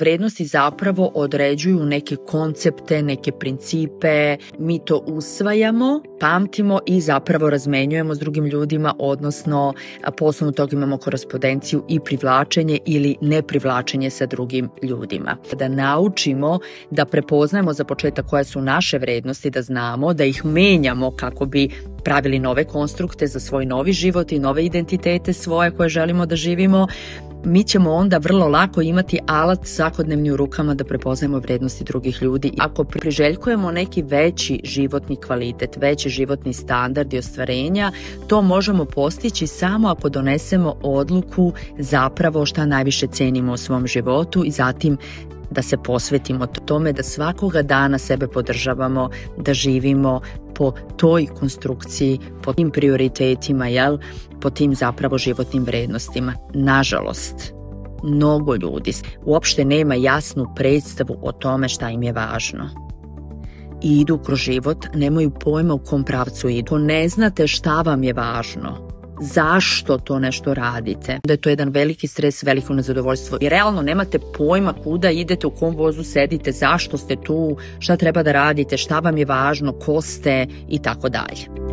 Vrednosti zapravo određuju neke koncepte, neke principe, mi to usvajamo, pamtimo i zapravo razmenjujemo s drugim ljudima, odnosno poslovno toga imamo korespondenciju i privlačenje ili neprivlačenje sa drugim ljudima. Da naučimo da prepoznajemo za početak koje su naše vrednosti, da znamo, da ih menjamo kako bi pravili nove konstrukte za svoj novi život i nove identitete svoje koje želimo da živimo, mi ćemo onda vrlo lako imati alat svakodnevni u rukama da prepoznajemo vrednosti drugih ljudi. Ako priželjkujemo neki veći životni kvalitet, veći životni standard i ostvarenja, to možemo postići samo ako donesemo odluku zapravo šta najviše cenimo u svom životu i zatim da se posvetimo tome da svakoga dana sebe podržavamo, da živimo po toj konstrukciji, po tim prioritetima, jel? po tim zapravo životnim vrednostima. Nažalost, mnogo ljudi uopšte nema jasnu predstavu o tome šta im je važno. I idu kroz život, nemaju pojma u kom pravcu idu. Ne znate šta vam je važno zašto to nešto radite. Da je to jedan veliki stres, veliko nezadovoljstvo i realno nemate pojma kuda idete, u kom vozu sedite, zašto ste tu, šta treba da radite, šta vam je važno, ko ste i tako dalje.